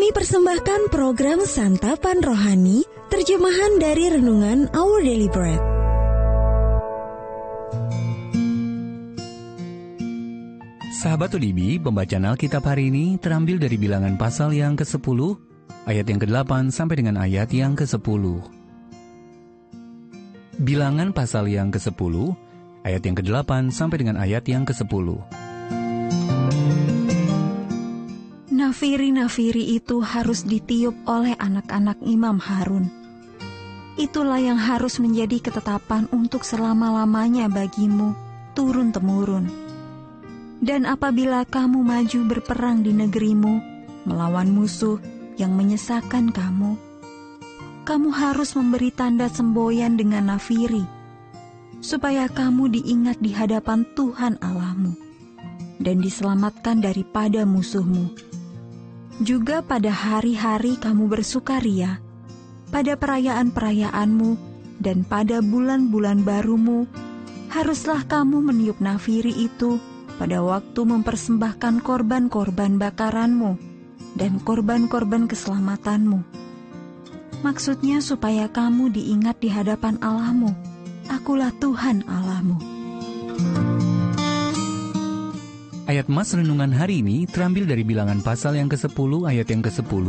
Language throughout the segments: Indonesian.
Kami persembahkan program Santapan Rohani, terjemahan dari Renungan Our Daily Bread. Sahabat Udibi, pembacaan Alkitab hari ini terambil dari bilangan pasal yang ke-10, ayat yang ke-8 sampai dengan ayat yang ke-10. Bilangan pasal yang ke-10, ayat yang ke-8 sampai dengan ayat yang ke-10. Nafiri-nafiri itu harus ditiup oleh anak-anak Imam Harun. Itulah yang harus menjadi ketetapan untuk selama-lamanya bagimu, turun-temurun. Dan apabila kamu maju berperang di negerimu, melawan musuh yang menyesakan kamu, kamu harus memberi tanda semboyan dengan nafiri, supaya kamu diingat di hadapan Tuhan Allahmu, dan diselamatkan daripada musuhmu juga pada hari-hari kamu bersukaria, pada perayaan-perayaanmu, dan pada bulan-bulan barumu, haruslah kamu meniup nafiri itu pada waktu mempersembahkan korban-korban bakaranmu dan korban-korban keselamatanmu. Maksudnya supaya kamu diingat di hadapan Allahmu. Akulah Tuhan Allahmu. Ayat Mas Renungan hari ini terambil dari bilangan pasal yang ke-10 ayat yang ke-10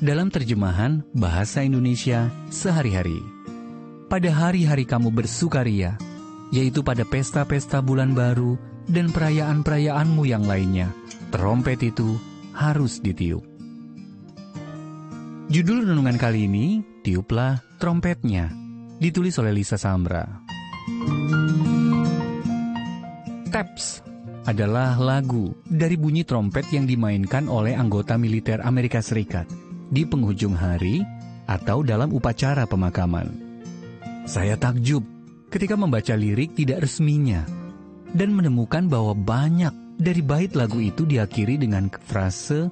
dalam terjemahan Bahasa Indonesia sehari-hari. Pada hari-hari kamu bersukaria, yaitu pada pesta-pesta bulan baru dan perayaan-perayaanmu yang lainnya, trompet itu harus ditiup. Judul renungan kali ini, Tiuplah Trompetnya, ditulis oleh Lisa Samra. Taps adalah lagu dari bunyi trompet yang dimainkan oleh anggota militer Amerika Serikat di penghujung hari atau dalam upacara pemakaman. Saya takjub ketika membaca lirik tidak resminya dan menemukan bahwa banyak dari bait lagu itu diakhiri dengan frase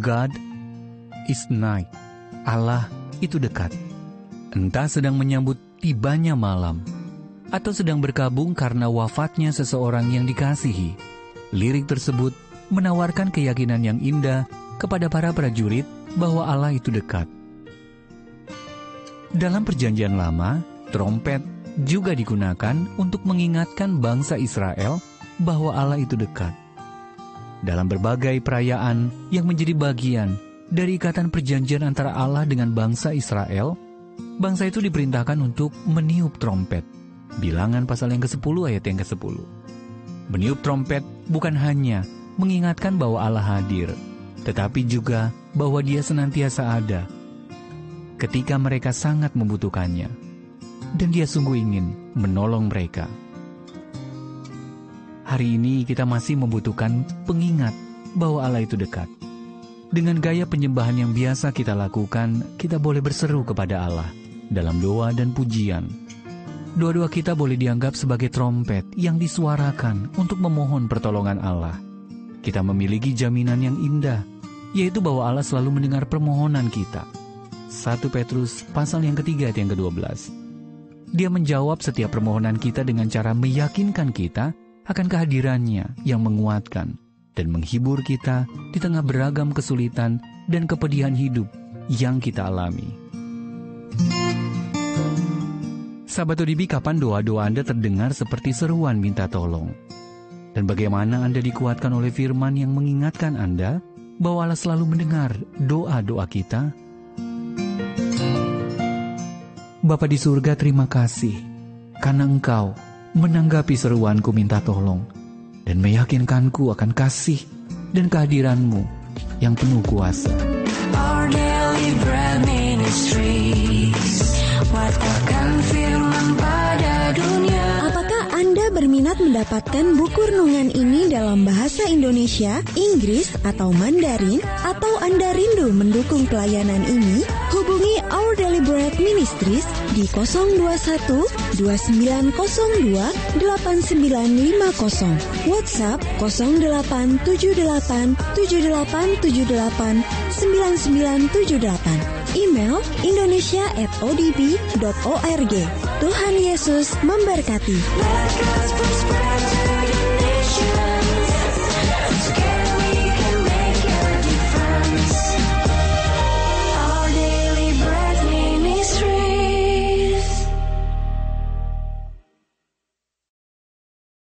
God is nigh. Allah itu dekat. Entah sedang menyambut tibanya malam atau sedang berkabung karena wafatnya seseorang yang dikasihi. Lirik tersebut menawarkan keyakinan yang indah kepada para prajurit bahwa Allah itu dekat. Dalam Perjanjian Lama, trompet juga digunakan untuk mengingatkan bangsa Israel bahwa Allah itu dekat. Dalam berbagai perayaan yang menjadi bagian dari ikatan perjanjian antara Allah dengan bangsa Israel, bangsa itu diperintahkan untuk meniup trompet Bilangan pasal yang ke-10 ayat yang ke-10. Meniup trompet bukan hanya mengingatkan bahwa Allah hadir, tetapi juga bahwa dia senantiasa ada ketika mereka sangat membutuhkannya. Dan dia sungguh ingin menolong mereka. Hari ini kita masih membutuhkan pengingat bahwa Allah itu dekat. Dengan gaya penyembahan yang biasa kita lakukan, kita boleh berseru kepada Allah dalam doa dan pujian Dua-dua kita boleh dianggap sebagai trompet yang disuarakan untuk memohon pertolongan Allah. Kita memiliki jaminan yang indah, yaitu bahwa Allah selalu mendengar permohonan kita. 1 Petrus pasal yang ketiga ayat yang ke-12. Dia menjawab setiap permohonan kita dengan cara meyakinkan kita akan kehadirannya yang menguatkan dan menghibur kita di tengah beragam kesulitan dan kepedihan hidup yang kita alami. Sahabat ODB, kapan doa-doa Anda terdengar seperti seruan minta tolong? Dan bagaimana Anda dikuatkan oleh firman yang mengingatkan Anda bahwa Allah selalu mendengar doa-doa kita? Bapa di surga terima kasih karena Engkau menanggapi seruanku minta tolong dan meyakinkanku akan kasih dan kehadiranmu yang penuh kuasa. Our daily bread ministries, berminat mendapatkan buku renungan ini dalam bahasa Indonesia, Inggris, atau Mandarin, atau Anda rindu mendukung pelayanan ini, hubungi Our Bread Ministries di 021 2902 8950, WhatsApp 0878 7878 9978, email indonesia@odb.org. Tuhan Yesus memberkati.